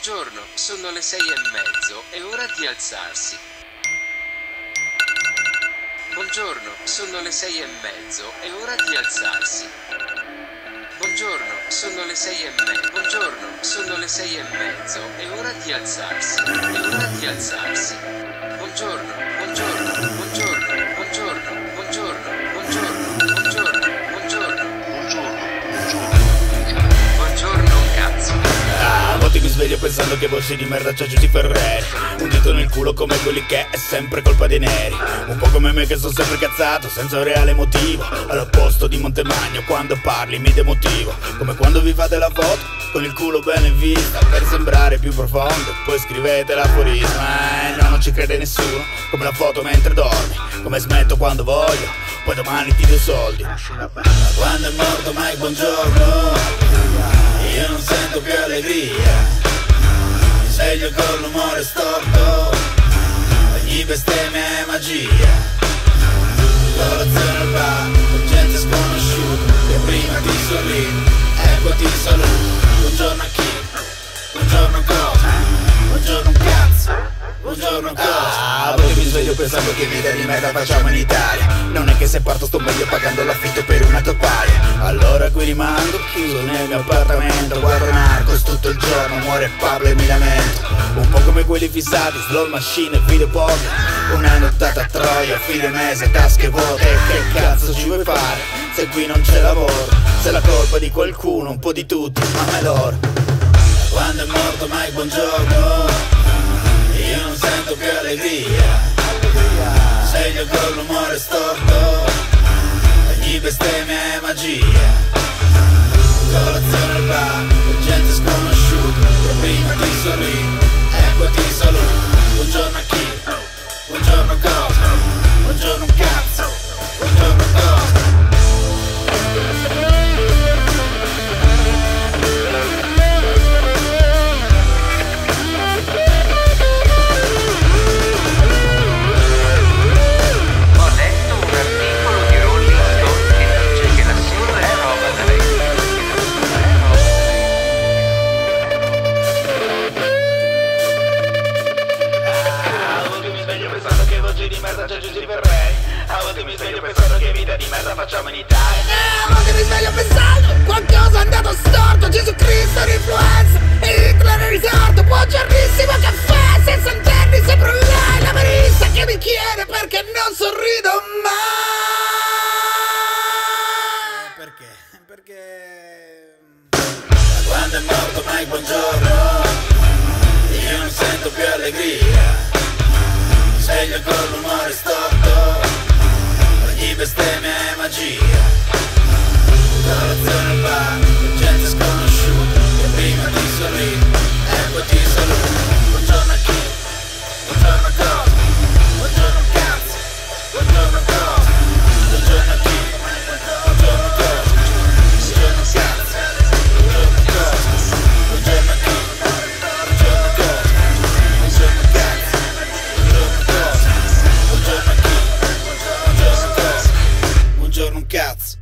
Buongiorno, sono le sei e mezzo, è ora di alzarsi. Buongiorno, sono le sei e mezzo, è ora di alzarsi. Buongiorno, sono le sei e mezzo. Buongiorno, sono le sei e mezzo, è ora di alzarsi. È ora di alzarsi. Buongiorno, buongiorno, pensando che voci di merda c'è Giussi Ferreri Un dito nel culo come quelli che è sempre colpa dei neri. Un po' come me che sono sempre cazzato senza un reale motivo. All'opposto di Montemagno quando parli mi demotivo. Come quando vi fate la foto con il culo bene in vista Per sembrare più profondo Poi scrivete l'aforisma Eh no, non ci crede nessuno Come la foto mentre dormi Come smetto quando voglio Poi domani ti do i soldi. Quando è morto Mike buongiorno. Io non sento più allegria con l'umore storto. Ogni bestemmia è magia Cosa? Ah, poi mi sveglio pensando che vita di merda facciamo in Italia. Non è che se parto sto meglio pagando l'affitto per una topaia Allora qui rimango chiuso nel mio appartamento Guardo Narcos tutto il giorno, muore Pablo e mi lamento. Un po' come quelli fissati, slow machine e video poker Una nottata a Troia, fine mese, tasche vuote. Che cazzo ci vuoi fare se qui non c'è lavoro? Se la colpa di qualcuno, un po' di tutti, ma è loro. Quando è morto Mike, buongiorno più allegria Sveglio con l'umore storto. Ogni bestemmia è magia. Colazione al bar gente sconosciuta. Prima ti sorride e poi ti saluta Buongiorno a chi? Buongiorno cosa? Buongiorno un cazzo merda c'è Giussi Ferreri A volte mi sveglio pensando che vita di merda facciamo in Italia. A volte mi sveglio pensando qualcosa è andato storto. Gesù Cristo è un'influenza e Hitler è risorto Buongiornissimo caffè, senza antenni sembra lei La barista che mi chiede perché non sorrido mai. Perché? Perché... Quando è morto Mike buongiorno. Io non sento più allegria Sveglio con l'umore storto. Ogni bestemmia è magia Cats.